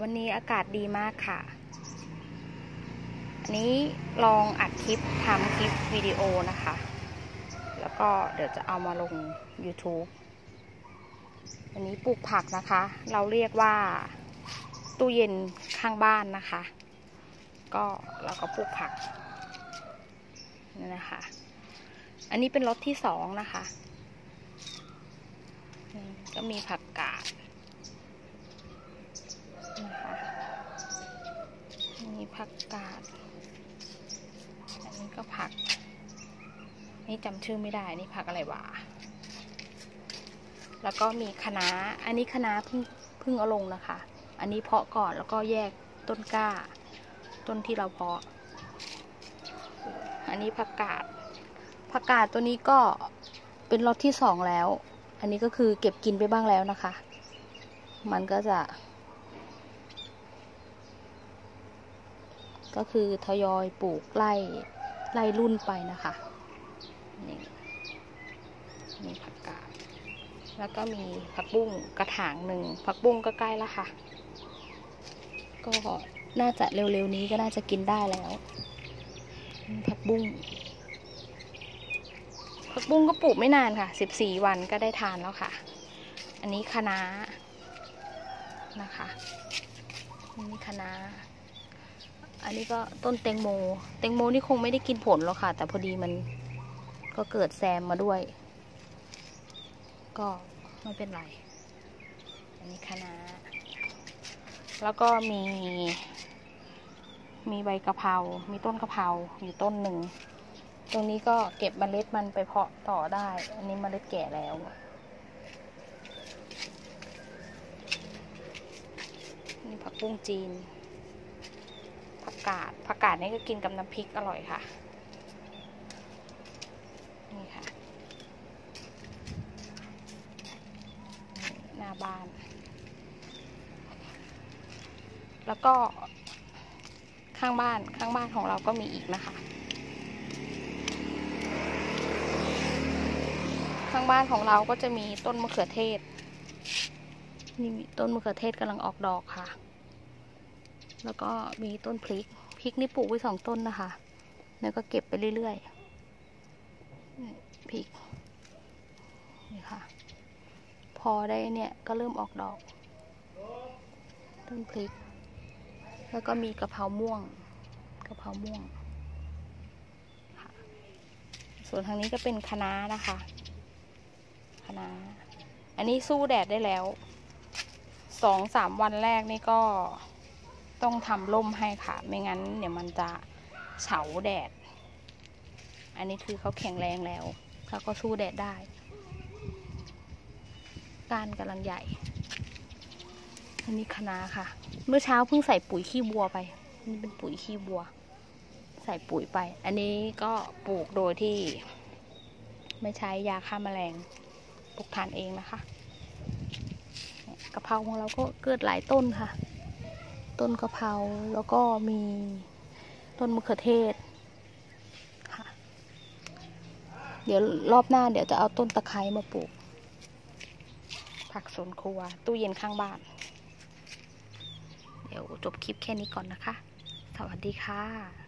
วันนี้อากาศดีมากค่ะ อันนี้ลองอัดคลิปทำคลิปวิดีโอนะคะ แล้วก็เดี๋ยวจะเอามาลง YouTube อันนี้ปลูกผักนะคะ เราเรียกว่าตู้เย็นข้างบ้านนะคะ ก็เราก็ปลูกผักนี่นะคะ อันนี้เป็นรถที่สองนะคะ ก็มีผักกาดนะคะมี ผักกาด อันนี้ก็ผัก นี่จำชื่อไม่ได้นี่ผักอะไรวะ แล้วก็มีคะน้า อันนี้คะน้าเพิ่งเพิ่งเอาลงนะคะ อันนี้เพาะก่อนแล้วก็แยกต้นกล้า ต้นที่เราเพาะ อันนี้ผักกาด ผักกาดตัวนี้ก็เป็นรถที่สองแล้ว อันนี้ก็คือเก็บกินไปบ้างแล้วนะคะ มันก็จะ ก็คือทยอยปลูกไล่ไล่รุ่นไปนะคะนี่มีผักกาดแล้วก็มีผักบุ้งกระถางหนึ่งผักบุ้งก็ใกล้แล้วค่ะ ก็น่าจะเร็วๆนี้ก็น่าจะกินได้แล้ว ผักบุ้งผักบุ้งก็ปลูกไม่นานค่ะสิบสี่วันก็ได้ทานแล้วค่ะ อันนี้คะน้านะคะ อันนี้คะน้า อันนี้ก็ต้นแตงโมแตงโมนี่คงไม่ได้กินผลหรอกค่ะ แต่พอดีมันก็เกิดแซมมาด้วย ก็ไม่เป็นไร อันนี้คะน้าแล้วก็มี มีใบกะเพรา มีต้นกะเพราอยู่ต้นหนึ่ง ตรงนี้ก็เก็บเมล็ดมันไปเพาะต่อได้ อันนี้เมล็ดแก่แล้วนี่ผักบุ้งจีน กกาดผักกาดนี่ก็กินกับน้ำพริกอร่อยค่ะ นี่ค่ะ หน้าบ้าน แล้วก็ข้างบ้านข้างบ้านของเราก็มีอีกนะคะ ข้างบ้านของเราก็จะมีต้นมะเขือเทศ นี่มีต้นมะเขือเทศกำลังออกดอกค่ะ แล้วก็มีต้นพริก พริกนี่ปลูกไว้สองต้นนะคะ แล้วก็เก็บไปเรื่อยๆ พริก นี่ค่ะ พอได้เนี่ยก็เริ่มออกดอก ต้นพริก แล้วก็มีกะเพราม่วง กะเพราม่วงค่ะส่วนทางนี้ก็เป็นคะน้านะคะ คะน้า อันนี้สู้แดดได้แล้ว สองสามวันแรกนี่ก็ ต้องทำร่มให้ค่ะ ไม่งั้นเดี๋ยวมันจะเฉาแดด อันนี้คือเขาแข็งแรงแล้วเขาก็สู้แดดได้ กานกำลังใหญ่ อันนี้คะนาค่ะ เมื่อเช้าเพิ่งใส่ปุ๋ยขี้บัวไป นี่เป็นปุ๋ยขี้บัว ใส่ปุ๋ยไป อันนี้ก็ปลูกโดยที่ไม่ใช้ยาฆ่าแมลงปลูกทานเองนะคะกะเพราของเราก็เกิดหลายต้นค่ะ ต้นกะเพราแล้วก็มีต้นมะเขือเทศค่ะ เดี๋ยวรอบหน้าเดี๋ยวจะเอาต้นตะไคร้มาปลูก ผักสวนครัว ตู้เย็นข้างบ้าน เดี๋ยวจบคลิปแค่นี้ก่อนนะคะ สวัสดีค่ะ